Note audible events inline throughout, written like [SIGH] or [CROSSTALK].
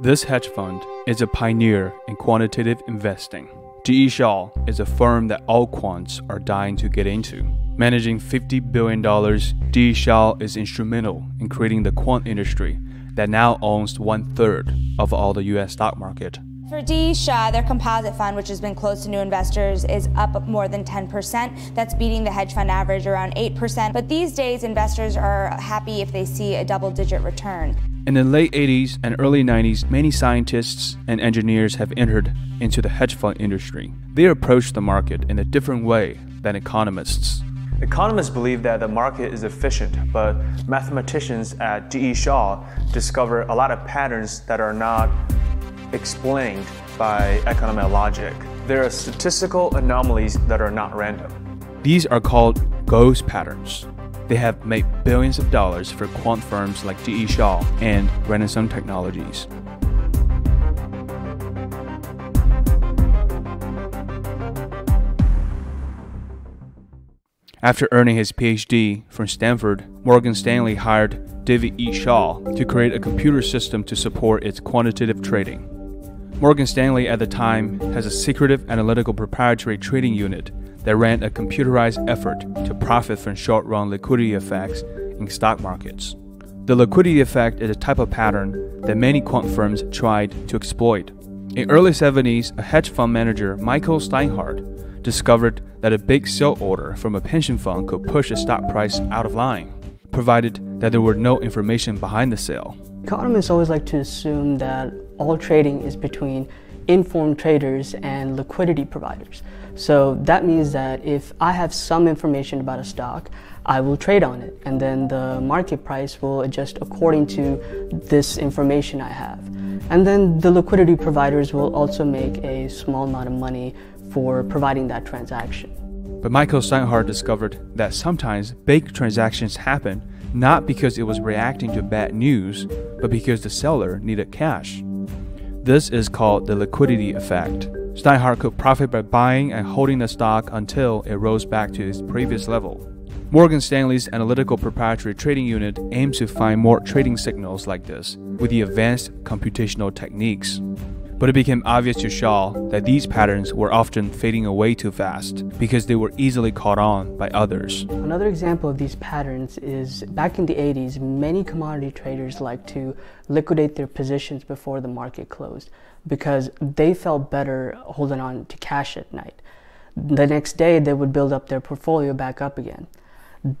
This hedge fund is a pioneer in quantitative investing. D.E. Shaw is a firm that all quants are dying to get into. Managing $50 billion, D.E. Shaw is instrumental in creating the quant industry that now owns one third of all the US stock market. For D. Shaw, their composite fund, which has been closed to new investors, is up more than 10%. That's beating the hedge fund average around 8%. But these days, investors are happy if they see a double digit return. In the late 80s and early 90s, many scientists and engineers have entered into the hedge fund industry. They approach the market in a different way than economists. Economists believe that the market is efficient, but mathematicians at D.E. Shaw discover a lot of patterns that are not explained by economic logic. There are statistical anomalies that are not random. These are called ghost patterns. They have made billions of dollars for quant firms like D.E. Shaw and Renaissance Technologies. After earning his PhD from Stanford, Morgan Stanley hired David E. Shaw to create a computer system to support its quantitative trading. Morgan Stanley at the time has a secretive analytical proprietary trading unit that ran a computerized effort to profit from short run liquidity effects in stock markets. The liquidity effect is a type of pattern that many quant firms tried to exploit. In early 70s, a hedge fund manager, Michael Steinhardt, discovered that a big sell order from a pension fund could push a stock price out of line, provided that there were no information behind the sale. Economists always like to assume that all trading is between informed traders and liquidity providers. So that means that if I have some information about a stock, I will trade on it, and then the market price will adjust according to this information I have. And then the liquidity providers will also make a small amount of money for providing that transaction. But Michael Steinhardt discovered that sometimes big transactions happen not because it was reacting to bad news, but because the seller needed cash. This is called the liquidity effect. Steinhardt could profit by buying and holding the stock until it rose back to its previous level. Morgan Stanley's analytical proprietary trading unit aims to find more trading signals like this with the advanced computational techniques. But it became obvious to Shaw that these patterns were often fading away too fast because they were easily caught on by others. Another example of these patterns is back in the 80s, many commodity traders liked to liquidate their positions before the market closed because they felt better holding on to cash at night. The next day, they would build up their portfolio back up again.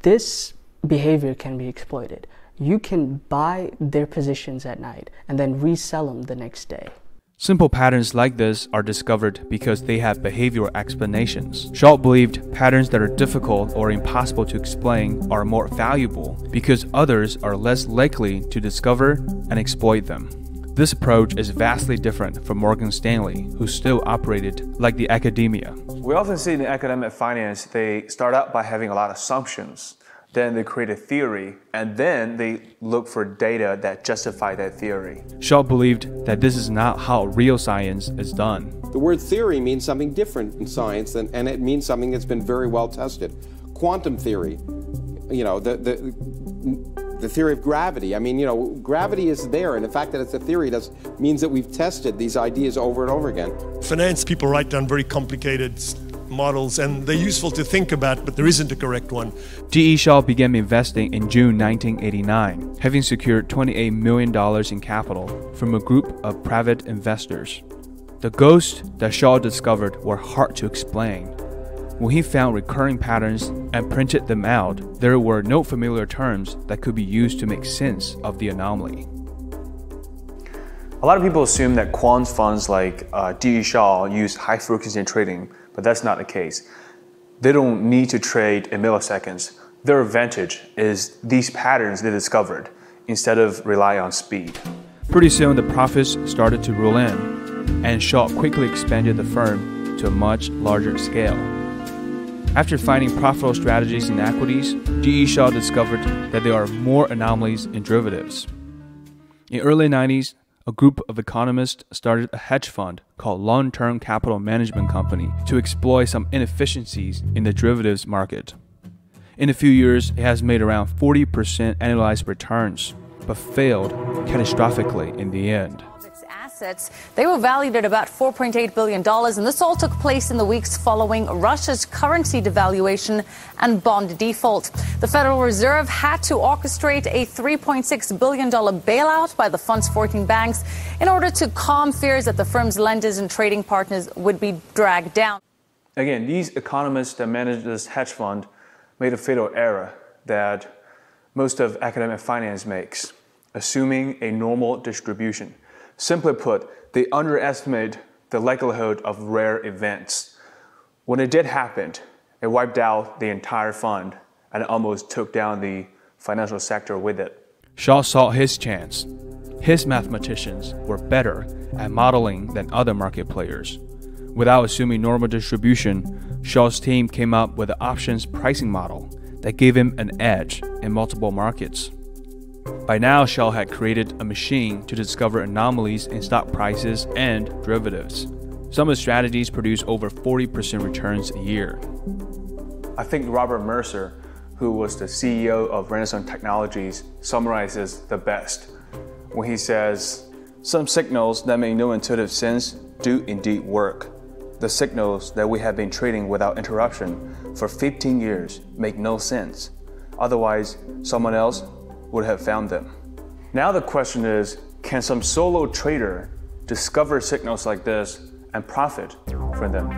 This behavior can be exploited. You can buy their positions at night and then resell them the next day. Simple patterns like this are discovered because they have behavioral explanations. Shaw believed patterns that are difficult or impossible to explain are more valuable because others are less likely to discover and exploit them. This approach is vastly different from Morgan Stanley, who still operated like the academia. We often see in academic finance, they start out by having a lot of assumptions. Then they create a theory, and then they look for data that justify that theory. Shaw believed that this is not how real science is done. The word theory means something different in science, and, and it means something that's been very well tested. Quantum theory, you know, the, the the theory of gravity. I mean, you know, gravity is there, and the fact that it's a theory does means that we've tested these ideas over and over again. Finance people write down very complicated models, and they're useful to think about, but there isn't a correct one. D.E. Shaw began investing in June 1989, having secured $28 million in capital from a group of private investors. The ghosts that Shaw discovered were hard to explain. When he found recurring patterns and printed them out, there were no familiar terms that could be used to make sense of the anomaly. A lot of people assume that quant funds like uh, D.E. Shaw use high frequency trading, but that's not the case. They don't need to trade in milliseconds. Their advantage is these patterns they discovered instead of rely on speed. Pretty soon, the profits started to roll in, and Shaw quickly expanded the firm to a much larger scale. After finding profitable strategies in equities, D.E. Shaw discovered that there are more anomalies in derivatives. In early 90s, a group of economists started a hedge fund called Long Term Capital Management Company to exploit some inefficiencies in the derivatives market. In a few years, it has made around 40% annualized returns, but failed catastrophically in the end. Assets. They were valued at about $4.8 billion, and this all took place in the weeks following Russia's currency devaluation and bond default. The Federal Reserve had to orchestrate a $3.6 billion bailout by the fund's 14 banks in order to calm fears that the firm's lenders and trading partners would be dragged down. Again, these economists that manage this hedge fund made a fatal error that most of academic finance makes, assuming a normal distribution. Simply put, they underestimate the likelihood of rare events. When it did happen, it wiped out the entire fund and almost took down the financial sector with it. Shaw saw his chance. His mathematicians were better at modeling than other market players. Without assuming normal distribution, Shaw's team came up with an options pricing model that gave him an edge in multiple markets. By now, Shaw had created a machine to discover anomalies in stock prices and derivatives. Some of the strategies produce over 40% returns a year. I think Robert Mercer, who was the CEO of Renaissance Technologies, summarizes the best when he says, Some signals that make no intuitive sense do indeed work. The signals that we have been trading without interruption for 15 years make no sense. Otherwise, someone else would have found them. Now the question is can some solo trader discover signals like this and profit from them?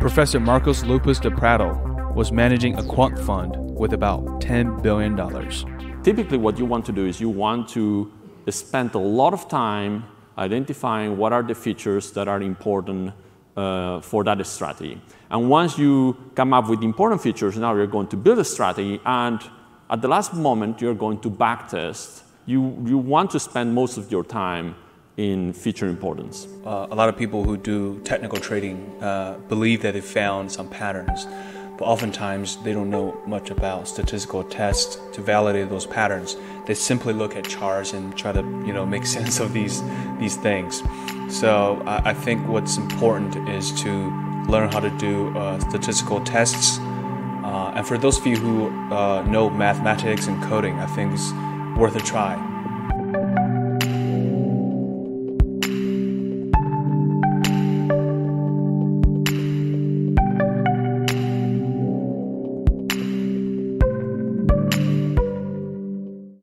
Professor Marcos Lopez de Prado was managing a quant fund with about $10 billion. Typically, what you want to do is you want to spend a lot of time identifying what are the features that are important uh, for that strategy. And once you come up with important features, now you're going to build a strategy, and at the last moment, you're going to backtest. You, you want to spend most of your time in feature importance. Uh, a lot of people who do technical trading uh, believe that they found some patterns, but oftentimes they don't know much about statistical tests to validate those patterns. They simply look at charts and try to you know make [LAUGHS] sense of these these things. So I, I think what's important is to learn how to do uh, statistical tests. And for those of you who uh, know mathematics and coding, I think it's worth a try.